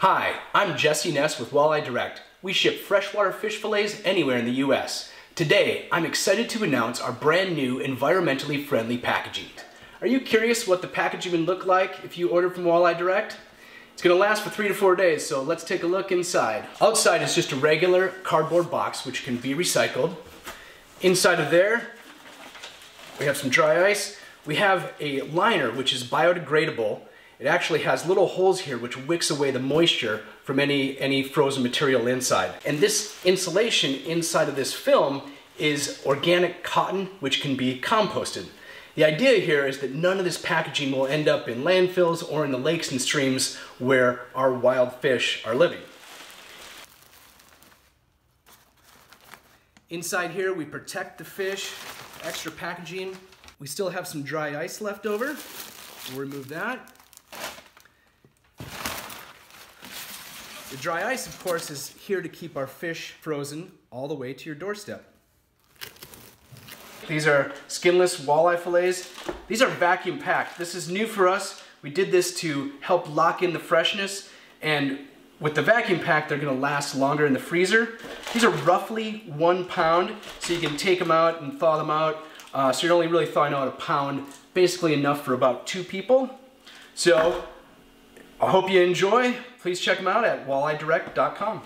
Hi, I'm Jesse Ness with Walleye Direct. We ship freshwater fish fillets anywhere in the U.S. Today, I'm excited to announce our brand new environmentally friendly packaging. Are you curious what the packaging would look like if you ordered from Walleye Direct? It's gonna last for three to four days, so let's take a look inside. Outside is just a regular cardboard box which can be recycled. Inside of there, we have some dry ice. We have a liner which is biodegradable it actually has little holes here which wicks away the moisture from any, any frozen material inside. And this insulation inside of this film is organic cotton which can be composted. The idea here is that none of this packaging will end up in landfills or in the lakes and streams where our wild fish are living. Inside here we protect the fish, extra packaging. We still have some dry ice left over. We'll remove that. The dry ice, of course, is here to keep our fish frozen all the way to your doorstep. These are skinless walleye fillets. These are vacuum packed. This is new for us. We did this to help lock in the freshness and with the vacuum pack, they're gonna last longer in the freezer. These are roughly one pound, so you can take them out and thaw them out. Uh, so you're only really thawing out a pound, basically enough for about two people. So I hope you enjoy. Please check them out at walleyedirect.com.